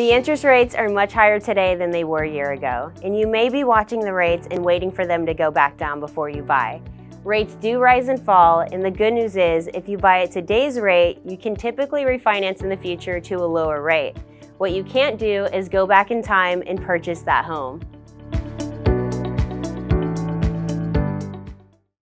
The interest rates are much higher today than they were a year ago, and you may be watching the rates and waiting for them to go back down before you buy. Rates do rise and fall, and the good news is if you buy at today's rate, you can typically refinance in the future to a lower rate. What you can't do is go back in time and purchase that home.